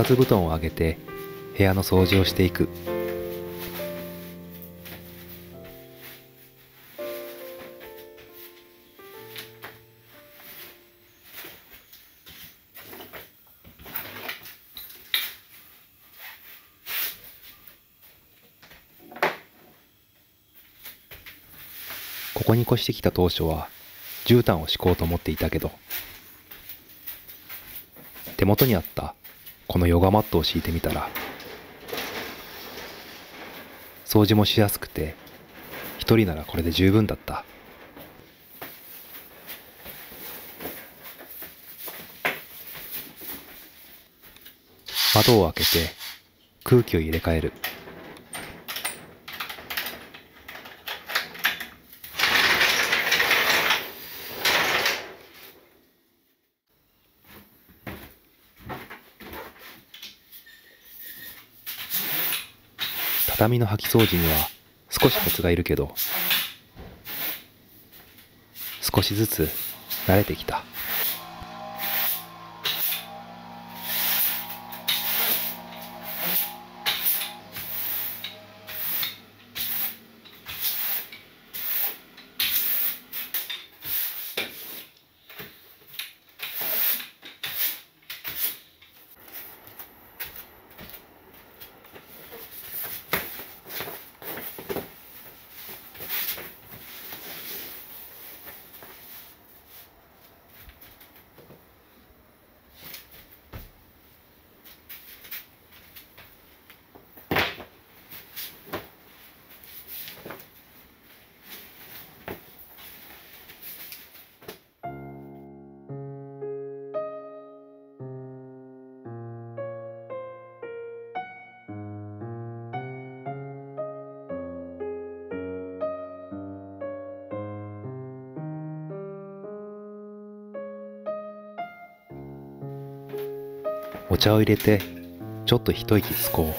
こたつ布団を上げて部屋の掃除をしていく。ここに越してきた当初は絨毯を敷こうと思っていたけど手元にあったこのヨガマットを敷いてみたら掃除もしやすくて一人ならこれで十分だった。窓を開けて空気を入れ替える。畳の掃き掃除には少しコツがいるけど少しずつ慣れてきたお茶を入れてちょっと一息つこう。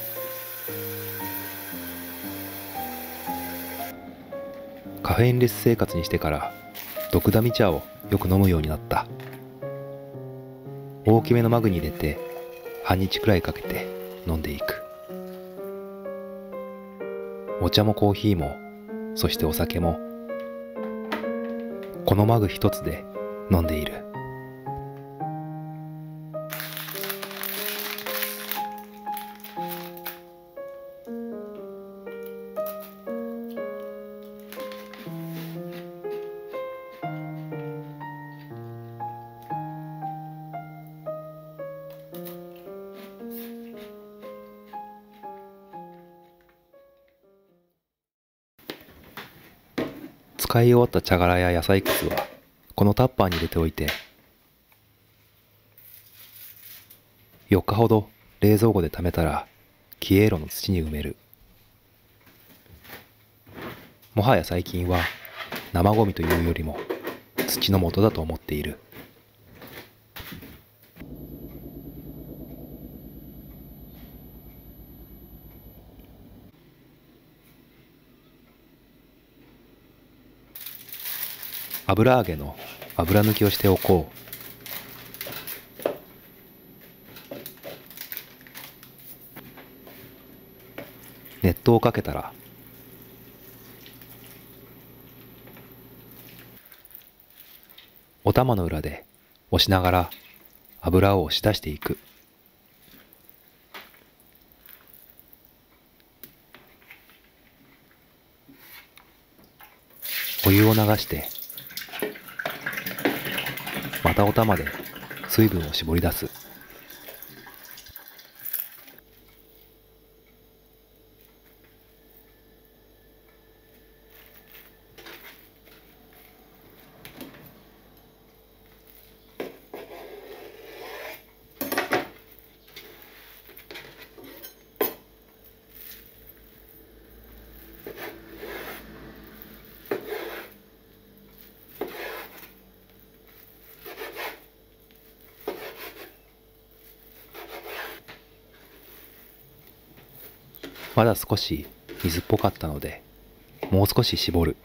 カフェインレス生活にしてから毒ダミ茶をよく飲むようになった。大きめのマグに入れて半日くらいかけて飲んでいく。お茶もコーヒーもそしてお酒もこのマグ一つで飲んでいる。使い終わった茶殻や野菜くずはこのタッパーに入れておいて4日ほど冷蔵庫で貯めたら消えろの土に埋める。もはや最近は生ゴミというよりも土の元だと思っている。油揚げの油抜きをしておこう。熱湯をかけたら。お玉の裏で押しながら油を押し出していく。お湯を流してまたお玉で水分を絞り出す。まだ少し水っぽかったのでもう少し絞る。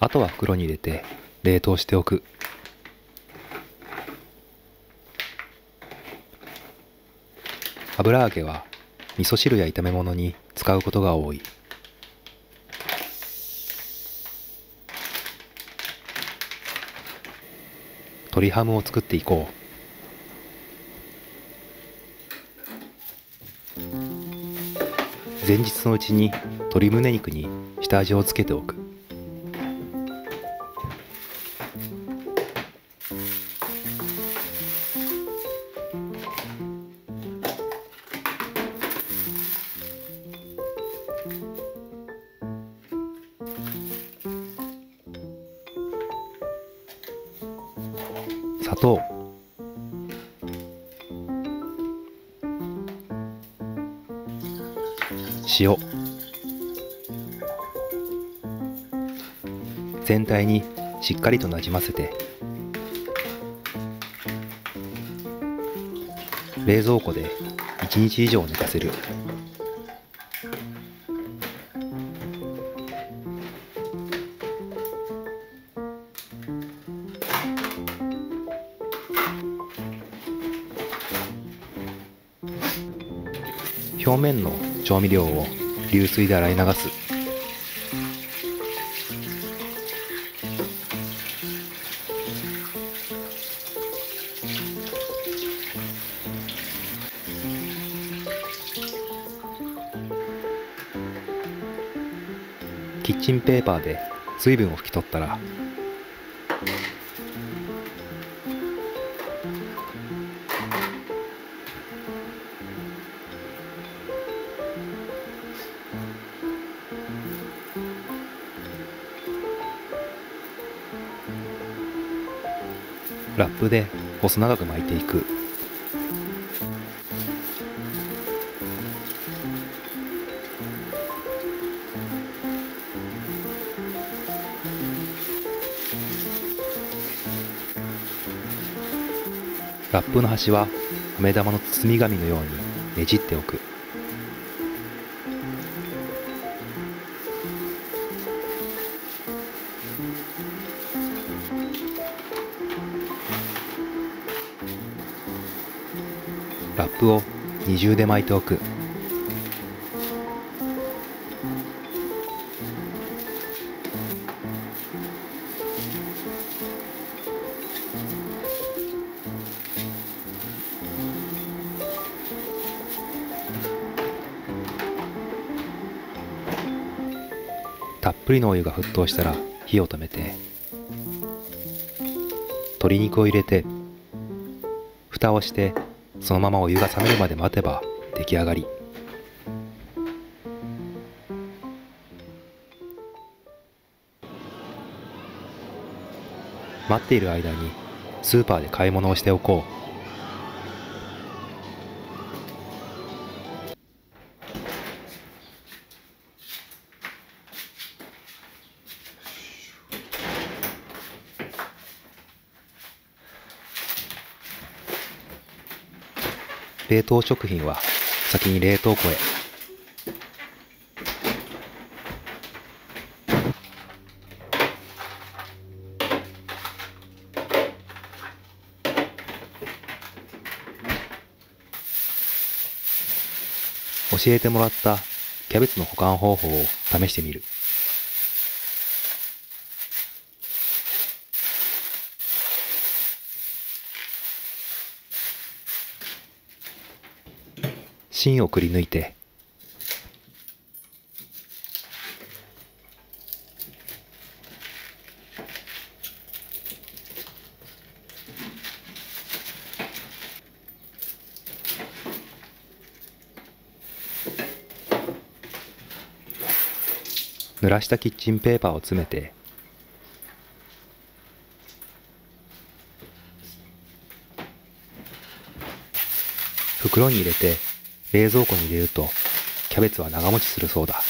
あとは袋に入れて冷凍しておく。油揚げは味噌汁や炒め物に使うことが多い。鶏ハムを作っていこう。前日のうちに鶏胸肉に下味をつけておく。塩全体にしっかりとなじませて。冷蔵庫で1日以上寝かせる。表面の調味料を流水で洗い流す。キッチンペーパーで水分を拭き取ったら。ップで細長く巻いていく。ラップの端は飴玉の包み紙のようにねじっておく。ラップを二重で巻いておく。たっぷりのお湯が沸騰したら火を止めて鶏肉を入れて蓋をしてそのままお湯が冷めるまで待てば出来上がり。待っている間にスーパーで買い物をしておこう。冷凍食品は先に冷凍庫へ。教えてもらったキャベツの保管方法を試してみる。芯をくり抜いて。濡らしたキッチンペーパーを詰めて。袋に入れて。冷蔵庫に入れるとキャベツは長持ちするそうだ。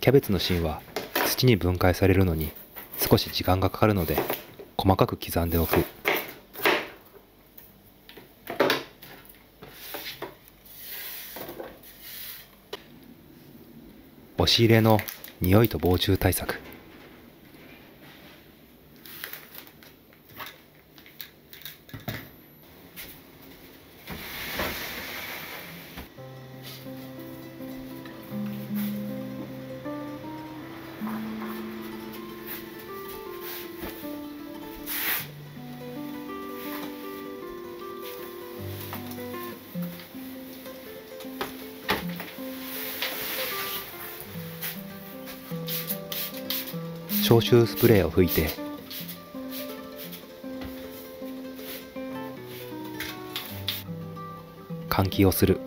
キャベツの芯は土に分解されるのに少し時間がかかるので細かく刻んでおく。押し入れの匂いと防虫対策。消臭スプレーを吹いて。換気をする。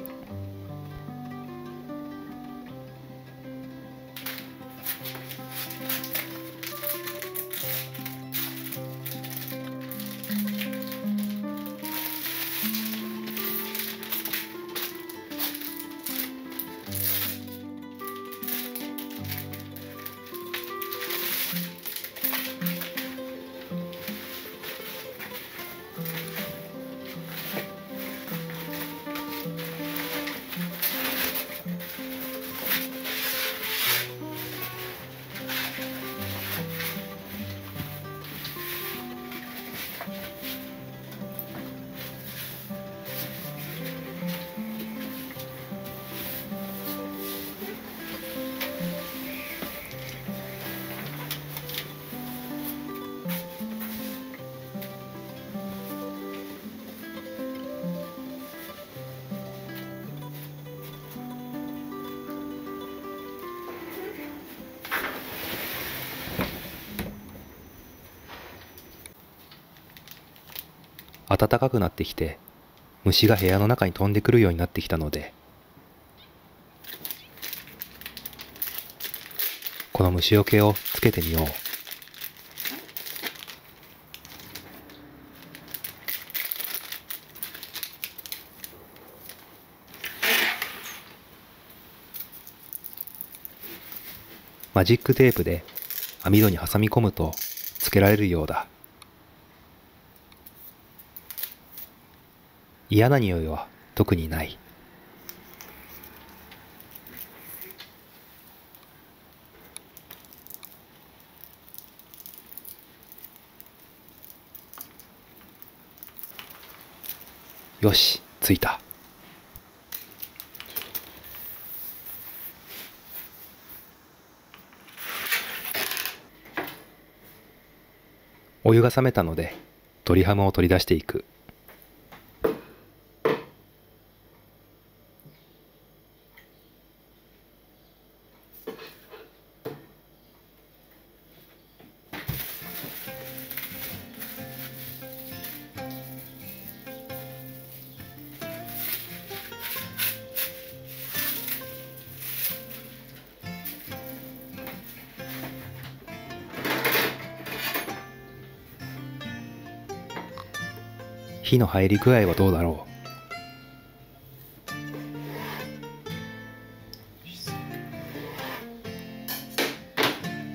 暖かくなってきて虫が部屋の中に飛んでくるようになってきたのでこの虫除けをつけてみよう。マジックテープで網戸に挟み込むとつけられるようだ。嫌な匂いは特にない。よし着いた。お湯が冷めたので鶏ハムを取り出していく。火の入り具合はどうだろ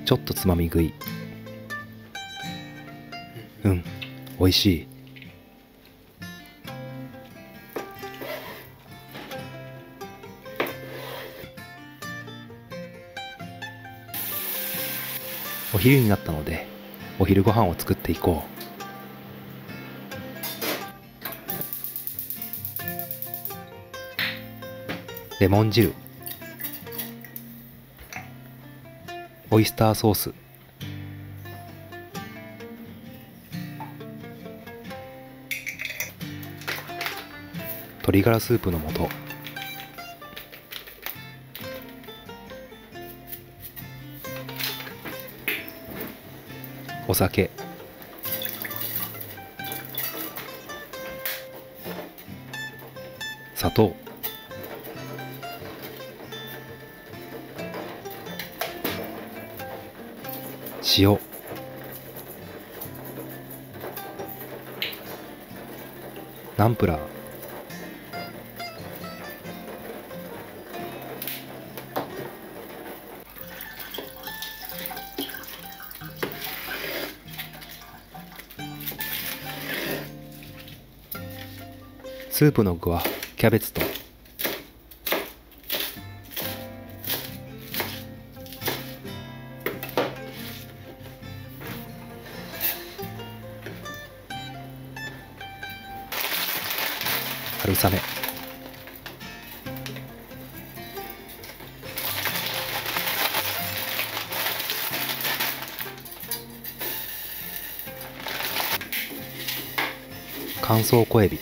う？ちょっとつまみ食い。うん美味しい。お昼になったのでお昼ご飯を作っていこう。レモン汁。オイスターソース。鶏ガラスープの素。お酒。砂糖。塩ナンプラー。スープの具はキャベツと。春雨。乾燥小エビ。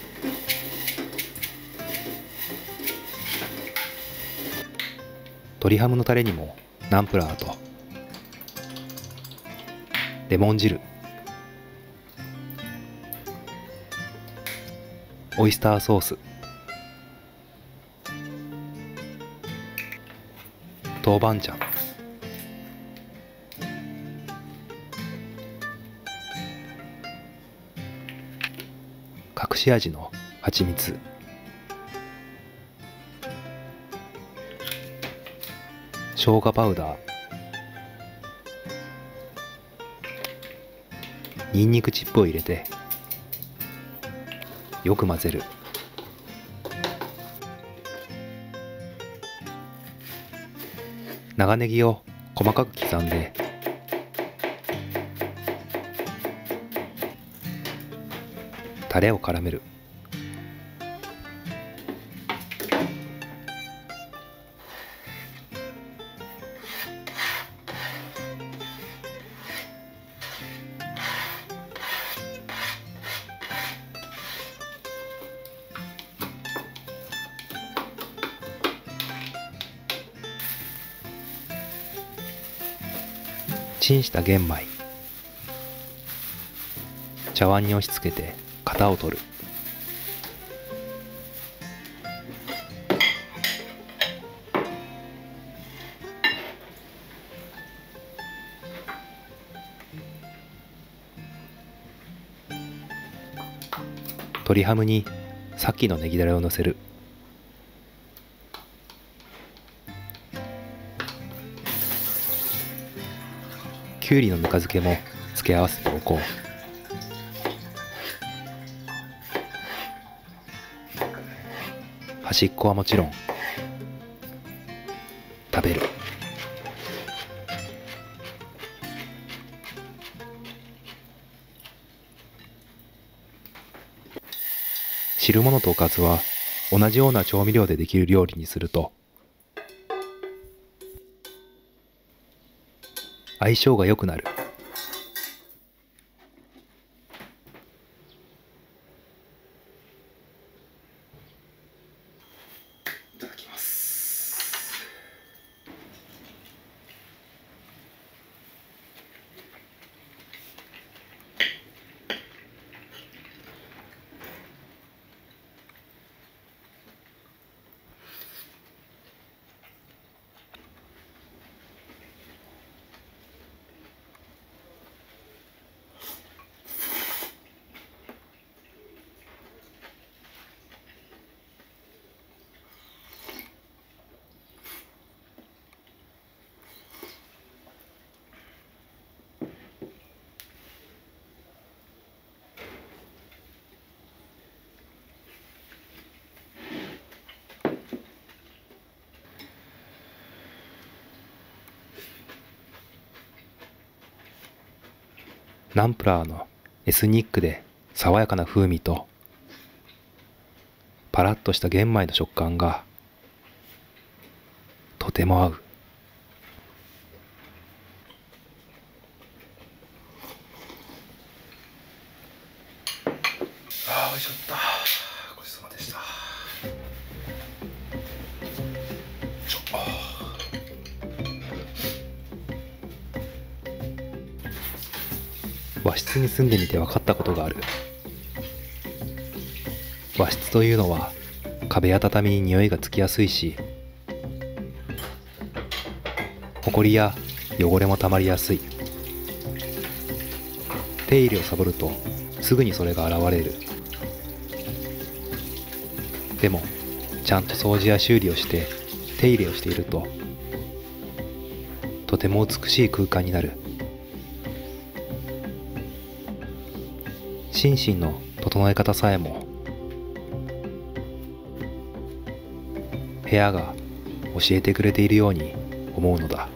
鶏ハムのタレにもナンプラーとレモン汁。オイスターソース。豆板醤。隠し味の蜂蜜。生姜パウダー。にんにくチップを入れて。よく混ぜる。長ネギを細かく刻んで。タレを絡める。した玄米。茶碗に押し付けて型を取る。鶏ハムにさっきのネギだれをのせる。きゅうりのぬか漬けも付け合わせておこう。端っこはもちろん食べる。汁物とおかずは同じような調味料でできる料理にすると相性が良くなる。ナンプラーのエスニックで爽やかな風味とパラッとした玄米の食感がとても合う。に住んでみて分かったことがある。和室というのは壁や畳に匂いがつきやすいし埃や汚れもたまりやすい。手入れをサボるとすぐにそれが現れる。でもちゃんと掃除や修理をして手入れをしているととても美しい空間になる。心身の整え方さえも部屋が教えてくれているように思うのだ。